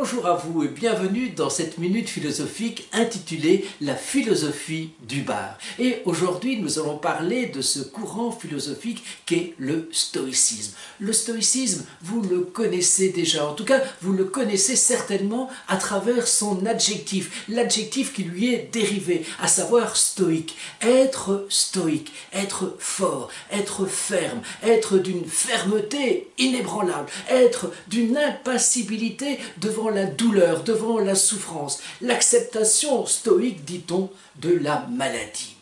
Bonjour à vous et bienvenue dans cette minute philosophique intitulée La philosophie du bar. Et aujourd'hui, nous allons parler de ce courant philosophique qu'est le stoïcisme. Le stoïcisme, vous le connaissez déjà, en tout cas, vous le connaissez certainement à travers son adjectif, l'adjectif qui lui est dérivé, à savoir stoïque. Être stoïque, être fort, être ferme, être d'une fermeté inébranlable, être d'une impassibilité devant la douleur, devant la souffrance, l'acceptation stoïque, dit-on, de la maladie.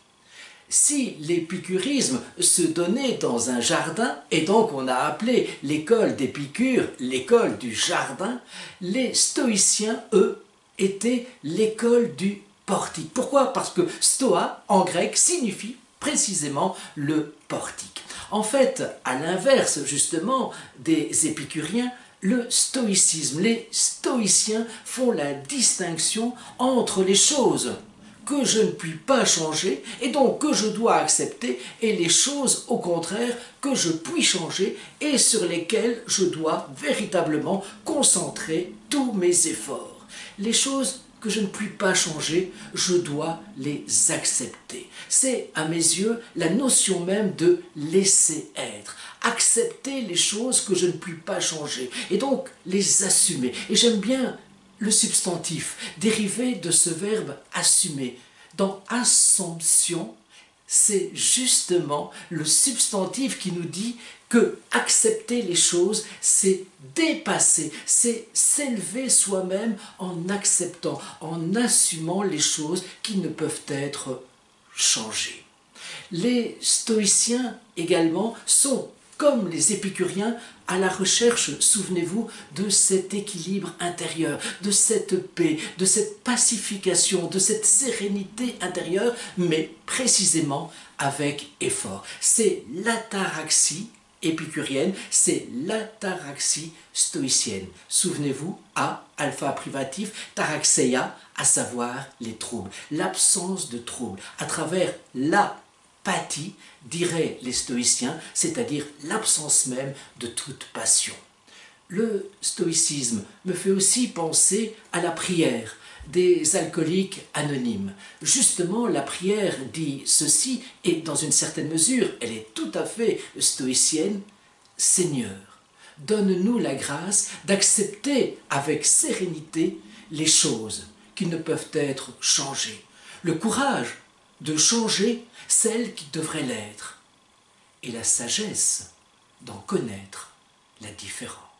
Si l'épicurisme se donnait dans un jardin, et donc on a appelé l'école d'Épicure l'école du jardin, les stoïciens, eux, étaient l'école du portique. Pourquoi? Parce que stoa, en grec, signifie précisément le portique. En fait, à l'inverse justement des épicuriens, le stoïcisme. Les stoïciens font la distinction entre les choses que je ne puis pas changer et donc que je dois accepter et les choses au contraire que je puis changer et sur lesquelles je dois véritablement concentrer tous mes efforts. Les choses que je ne puis pas changer, je dois les accepter. C'est, à mes yeux, la notion même de laisser être. Accepter les choses que je ne puis pas changer. Et donc, les assumer. Et j'aime bien le substantif dérivé de ce verbe assumer. Dans assomption, c'est justement le substantif qui nous dit que accepter les choses, c'est dépasser, c'est s'élever soi-même en acceptant, en assumant les choses qui ne peuvent être changées. Les stoïciens également sont comme les épicuriens, à la recherche, souvenez-vous, de cet équilibre intérieur, de cette paix, de cette pacification, de cette sérénité intérieure, mais précisément avec effort. C'est l'ataraxie épicurienne, c'est l'ataraxie stoïcienne. Souvenez-vous, A, alpha privatif, taraxeia, à savoir les troubles, l'absence de troubles, à travers la pathie, diraient les stoïciens, c'est-à-dire l'absence même de toute passion. Le stoïcisme me fait aussi penser à la prière des alcooliques anonymes. Justement, la prière dit ceci, et dans une certaine mesure, elle est tout à fait stoïcienne. Seigneur, donne-nous la grâce d'accepter avec sérénité les choses qui ne peuvent être changées. Le courage de changer celles qui devraient l'être, et la sagesse d'en connaître la différence.